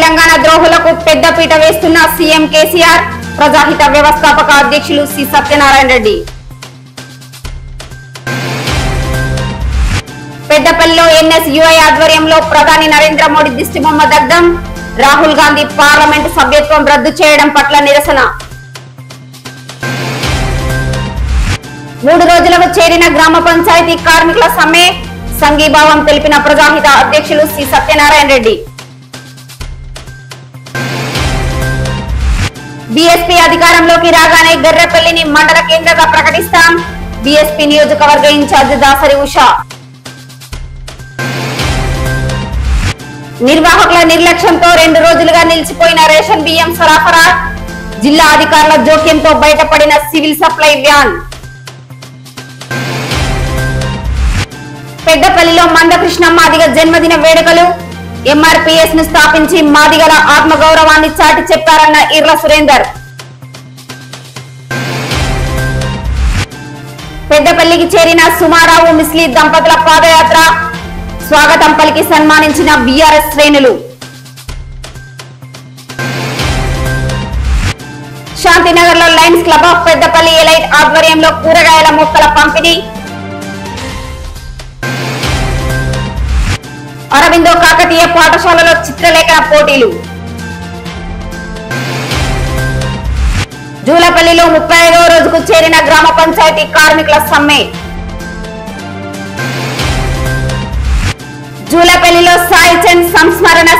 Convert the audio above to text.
తెలంగాణ ద్రోహులకు పెద్దపీట వేస్తున్న సీఎం కేసీఆర్ ప్రజాహిత వ్యవస్థాపక అధ్యక్షులు సి. సత్యనారాయణ రెడ్డి. పెద్దపల్లిలో ఎన్ఎస్యుఐ ఆధ్వర్యంలో ప్రధాని నరేంద్ర మోడీ దిష్టిబొమ్మ దగ్ధం రాహుల్ గాంధీ పార్లమెంట్ సభ్యత్వం రద్దు చేయడం పట్ల నిరసన. మూడు రోజులకు చేరిన గ్రామ పంచాయతీ కార్మికుల సమ్మె సంఘీభావం తెలిపిన ప్రజాహిత అధ్యక్షులు సి. సత్యనారాయణ రెడ్డి. బీఎస్పీ అధికారంలోకి రాగానే గర్రెపల్లిని మండల కేంద్రంగా ప్రకటిస్తాం. బీఎస్పీ నియోజకవర్గ ఇన్ఛార్జ్ దాసరి ఉషా. నిర్వాహకుల నిర్లక్ష్యంతో రెండు రోజులుగా నిలిచిపోయిన రేషన్ బియ్యం సరఫరా. జిల్లా అధికారుల జోక్యంతో బయటపడిన సివిల్ సప్లై వ్యాన్. పెద్దపల్లిలో మందకృష్ణమ్మ అధిక జన్మదిన వేడుకలు. ఎంఆర్పిఎస్ను స్థాపించి మాదిగల ఆత్మగౌరవాన్ని చాటి చెప్పారన్న ఇర్ల సురేందర్. పెద్దపల్లికి చేరిన సుమారావు మిస్లీ దంపతుల పాదయాత్ర స్వాగతం పలికి సన్మానించిన బీఆర్ఎస్ శ్రేణులు. శాంతినగర్లో lions club of Peddapalli elite ఆధ్వర్యంలో కూరగాయల మొక్కల పంపిణీ అరవిందో కాకతీయ పాఠశాలలో చిత్రలేఖన పోటీలు. జూలపల్లిలో ముప్పై ఐదవ రోజుకు చేరిన గ్రామ పంచాయతీ కార్మికుల సమ్మె. జూలపల్లిలో సాయి చంద్ సంస్మరణ